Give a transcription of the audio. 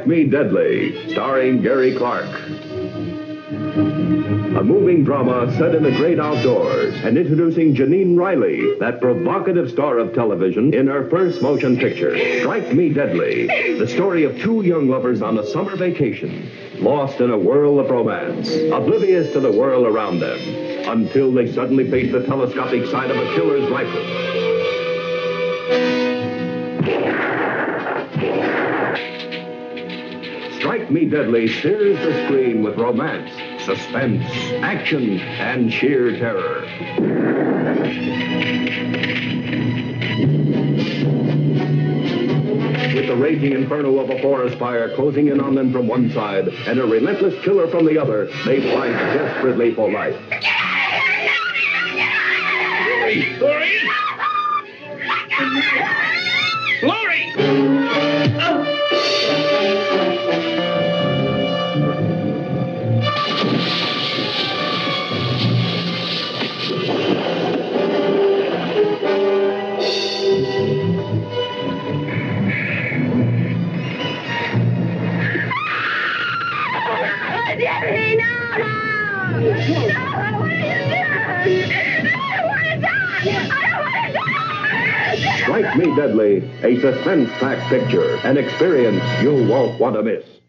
Strike Me Deadly, starring Gary Clarke. A moving drama set in the great outdoors and introducing Jeannine Riley, that provocative star of television, in her first motion picture, Strike Me Deadly, the story of two young lovers on a summer vacation, lost in a whirl of romance, oblivious to the world around them, until they suddenly face the telescopic sight of a killer's rifle. Me Deadly steers the screen with romance, suspense, action, and sheer terror. With the raging inferno of a forest fire closing in on them from one side and a relentless killer from the other, they fight desperately for life. Glory! Glory! Die! Strike Me Deadly, a suspense-packed picture, an experience you won't want to miss.